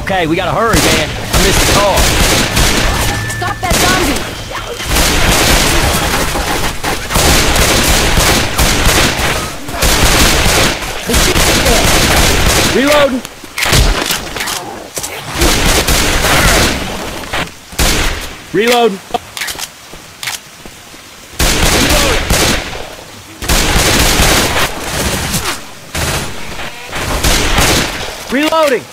Okay, we gotta hurry, man. I missed the car. Stop that zombie! The ship's dead. Reloading. Reloading. Reloading.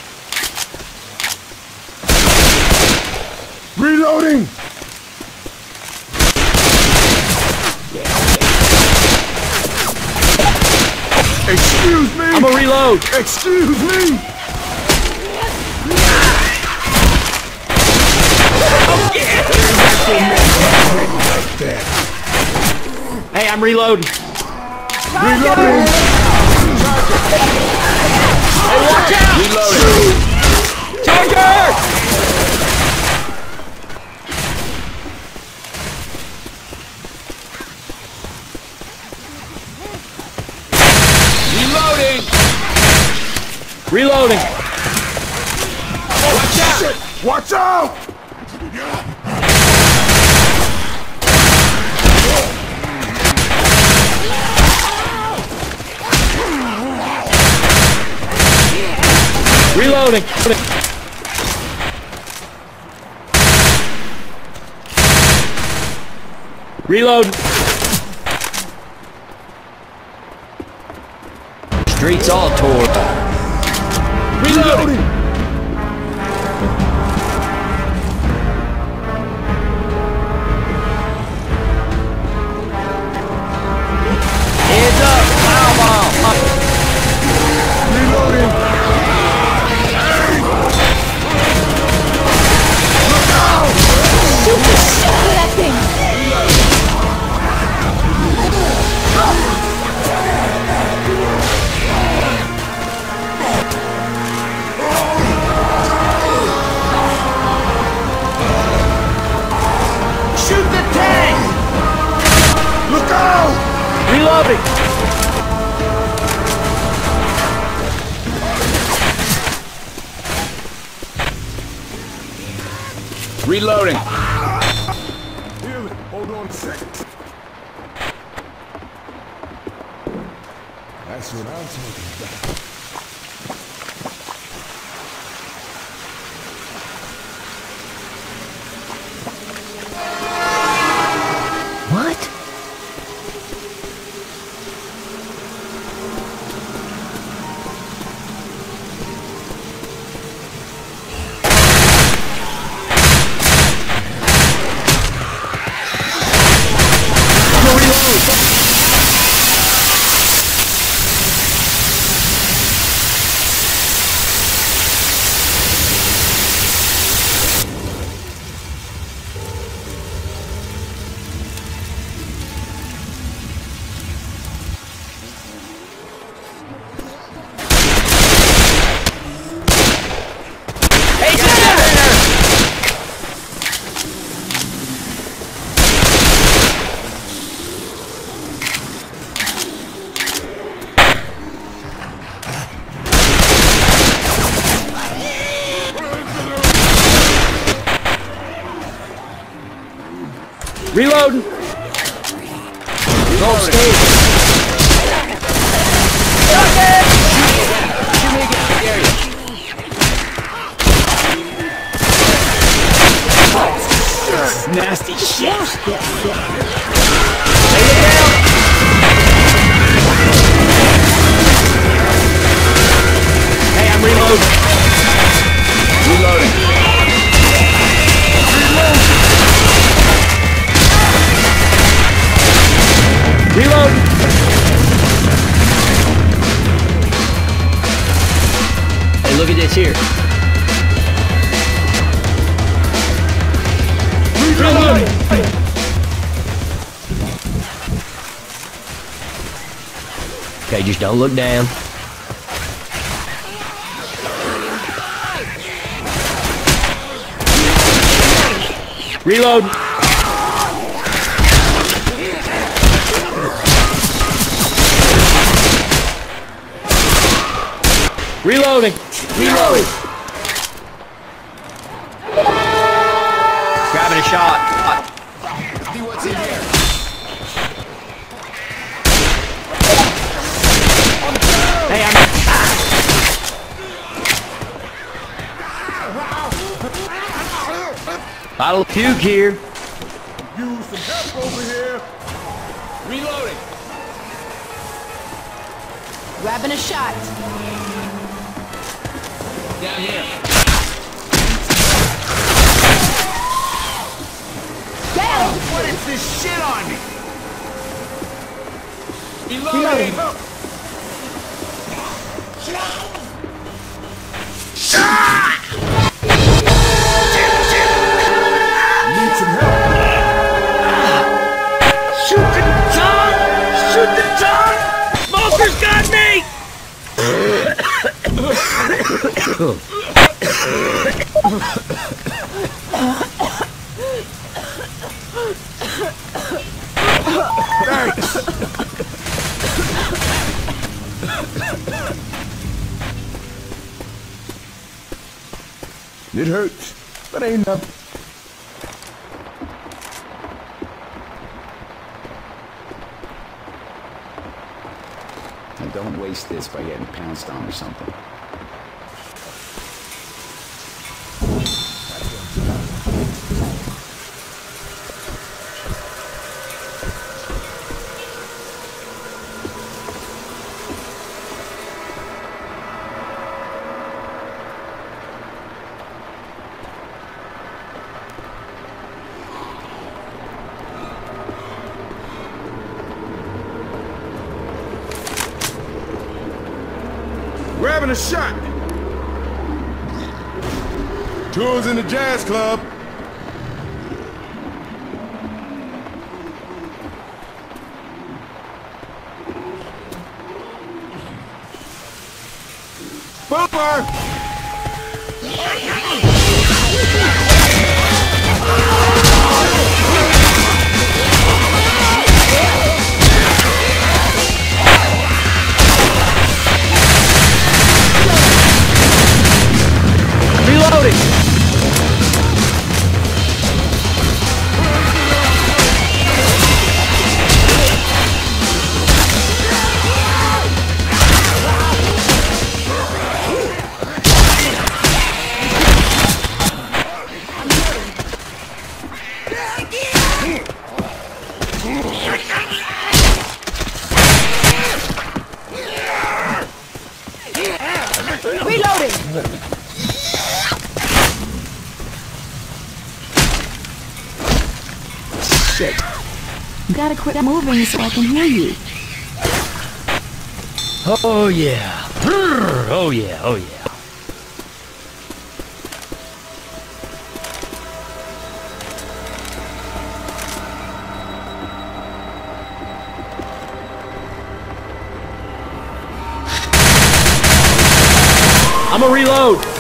Reloading! Excuse me! Reload. Excuse me! Hey, I'm reloading. Reloading! Hey, watch out! Reloading. Charger! Reloading. Reloading. Watch out! Watch out! Reloading. Reload. Streets all tore. Reloading. Reloading. Reloading. Heal it. Hold on a second. That's what I'm talking about. Reloading. Go upstairs. Nasty shit. Lay it down. Hey, Here. Okay, just don't look down. Reload. Reloading. Reload! Grabbing a shot. See what's in here. Hey, I'm... Ah. Bottle of puke here. Use some help over here. Reloading. Grabbing a shot. Down here. Down. What is this shit on me? Reloading. It hurts, but ain't nothing. And don't waste this by getting pounced on or something. Grabbing a shot. Tours in the jazz club. Boomer! Quit moving so I can hear you. Oh yeah. Oh yeah, oh yeah. I'm a reload.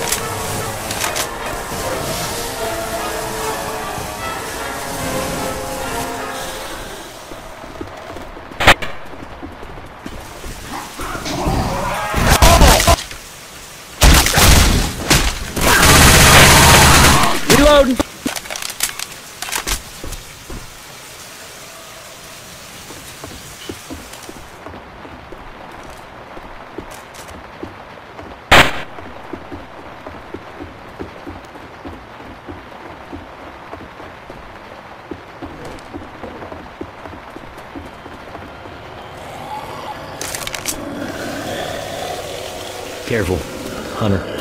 Careful, Hunter.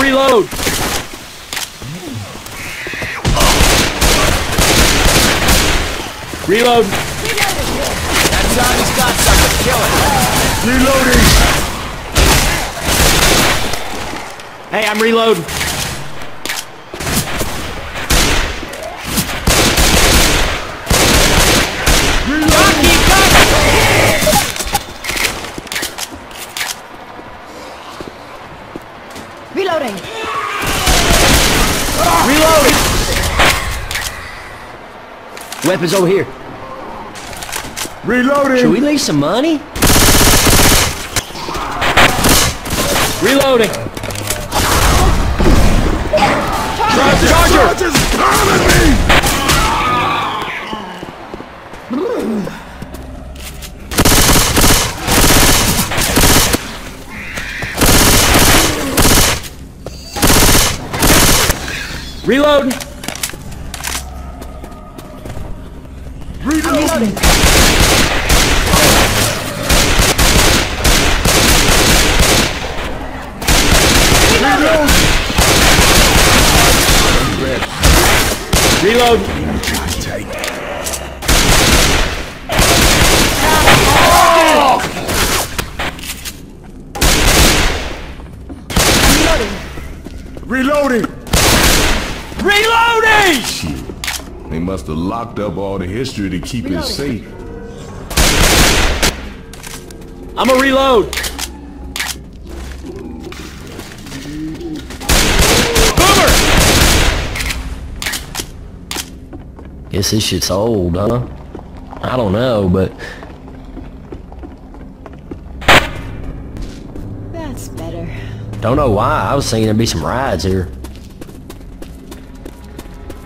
Reload. Reload. That Johnny's got something. Kill it. Reloading! Hey, I'm reloading. Jockey, jockey! Reloading. Reloading! Weapons over here. Reloading! Should we leave some money? Reloading! Charger! Charges coming me! Reloading! Reloading! Reloading! Reload! Tight. Reloading! Reloading! They must have locked up all the history to keep it safe. I'm a reload! Guess this shit's old, huh? I don't know, but That's better. don't know why. I was thinking there'd be some rides here.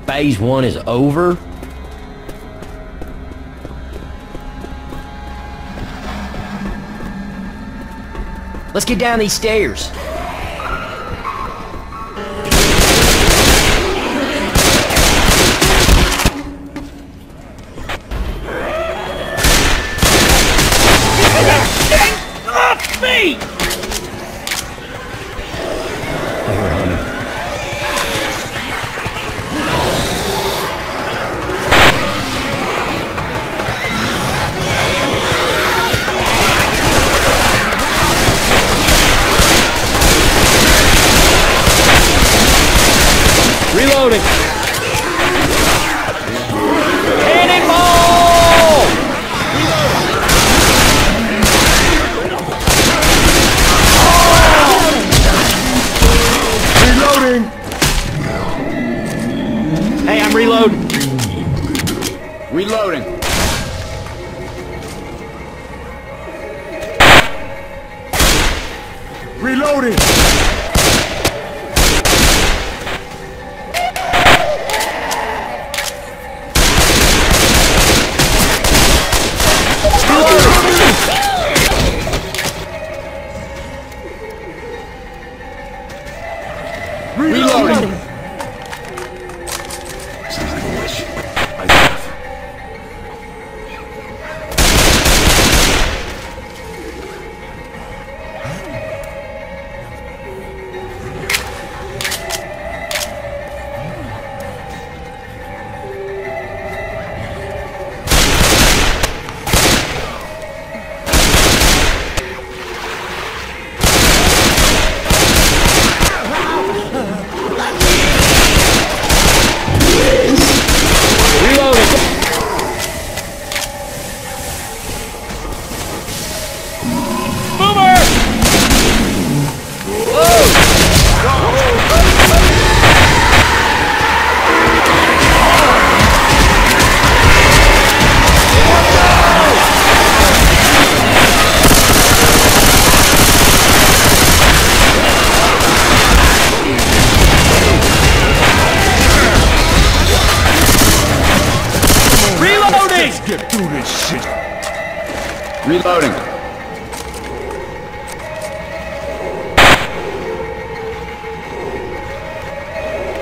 Phase one is over. Let's get down these stairs.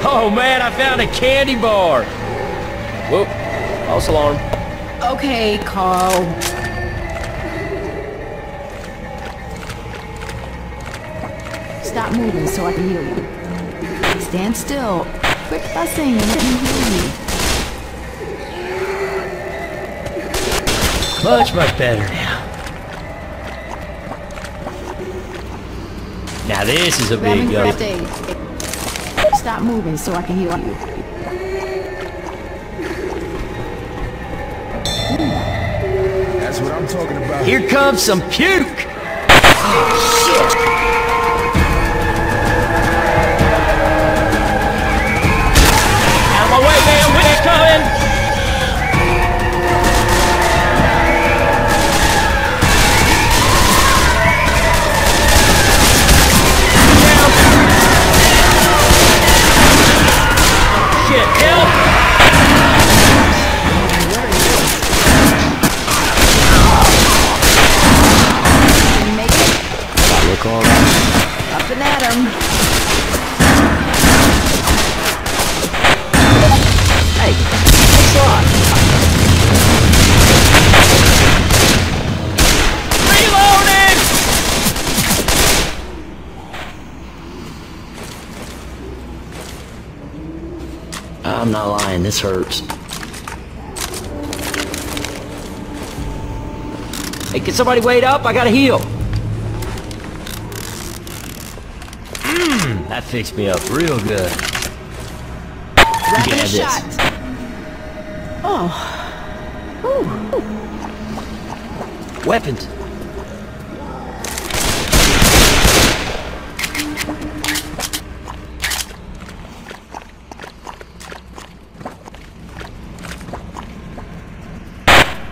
Oh man, I found a candy bar. Whoop, false alarm. Okay, Carl. Stop moving so I can hear you. Stand still. Quit fussing and let me hear you. Much, much better now. Now this is a big aid. Stop moving so I can heal you. That's what I'm talking about. Here comes some puke! I'm not lying, this hurts. Hey, can somebody wait up? I gotta heal. Mmm, that fixed me up real good. Have this. shot. Oh. Weapons.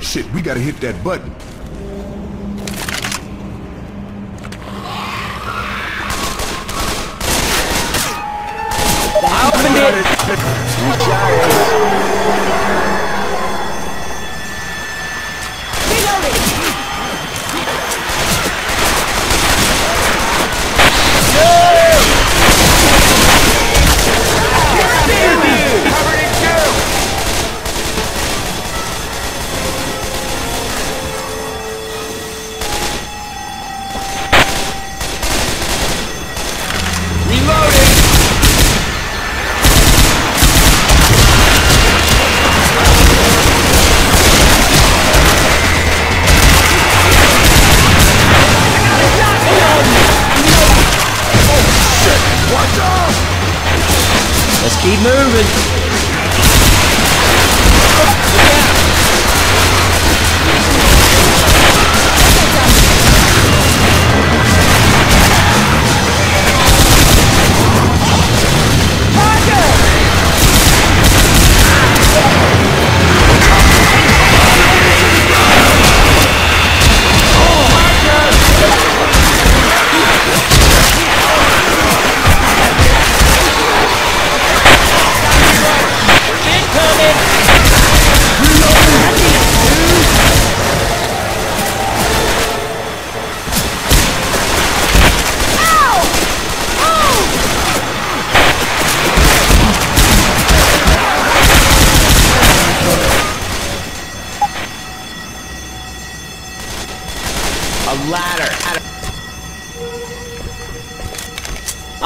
Shit, we gotta hit that button.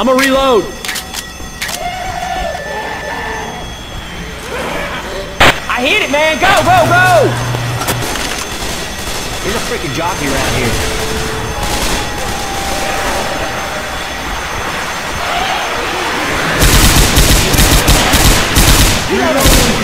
I'm a reload. I hit it, man. Go, go, go. There's a freaking jockey around here. Reload.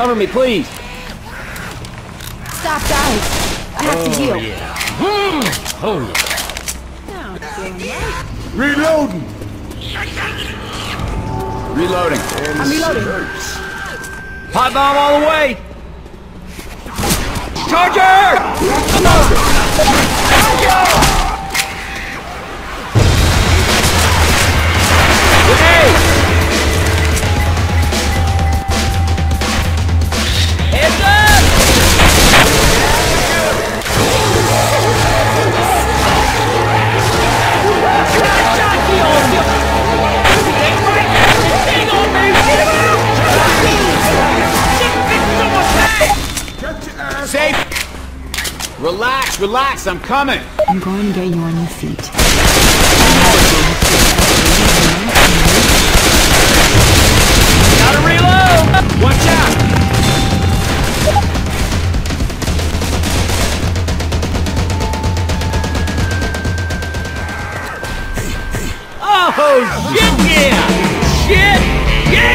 Cover me, please. Stop, guys. I have to heal. yeah. Mm. Oh, yeah. Reloading. Reloading. I'm reloading. Pipe bomb all the way! Charger! Grenade! I'm coming. I'm going to get you on your feet. Gotta reload! Watch out. Oh, shit,